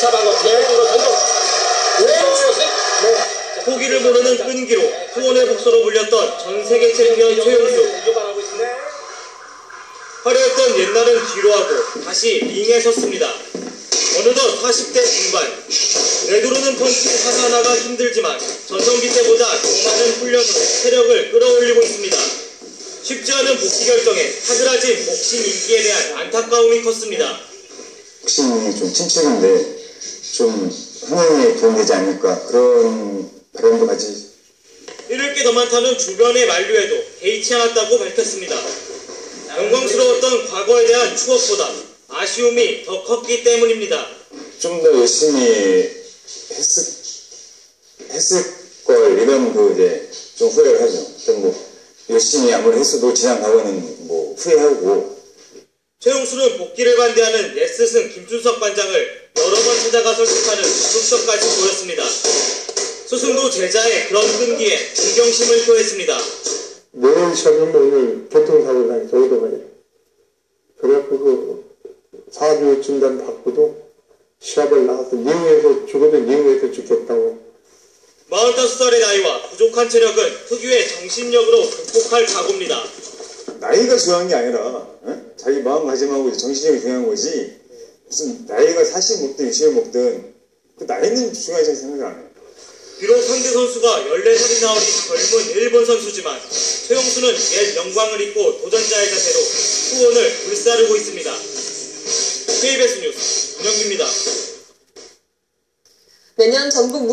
잡아놓고 대으로 던져. 왼쪽 네. 포기를 모르는 끈기로 수원의 복서로 불렸던 전 세계 챔피언 있습니다. 화려했던 옛날은 뒤로 하고 다시 링에 섰습니다. 어느덧 40대 중반. 내두르는 펀치 하나하나가 힘들지만 전성기 때보다 더 많은 훈련으로 체력을 끌어올리고 있습니다. 쉽지 않은 복귀 결정에 사그라진 복싱 인기에 대한 안타까움이 컸습니다. 복싱이 좀 침체인데 좀 흥행에 도움되지 않을까 그런 바람도 가지 잃을 게 더 많다는 주변의 만류에도 개의치 않았다고 밝혔습니다. 영광스러웠던 과거에 대한 추억보다 아쉬움이 더 컸기 때문입니다. 좀 더 열심히 했을 했을 걸 이런 그 이제 좀 후회를 하죠. 뭐 열심히 아무리 했어도 지난 과거는 뭐 후회하고 최용수는 복귀를 반대하는 예스승 김준석 관장을 찾아가 설득하는 속성까지 보였습니다. 스승도 제자의 그런 끈기에 존경심을 표했습니다. 내일 시작하면 오늘 교통사고 당해서 오더만요. 그래갖고 그 사주 진단 받고도 시합을 나가서 링에서 죽어도 링에서 죽겠다고 45살의 나이와 부족한 체력은 특유의 정신력으로 극복할 각오입니다. 나이가 중요한 게 아니라 어? 자기 마음가짐하고 정신력이 중요한 거지 무슨 나이가 40 먹든 60 먹든 그 나이는 중요하지 생각을 안 해요. 비록 상대 선수가 14살이나 어린 젊은 일본 선수지만 최용수는 옛 영광을 잊고 도전자의 자세로 수원을 불사르고 있습니다. KBS 뉴스 문영기입니다. 매년 전국